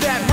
step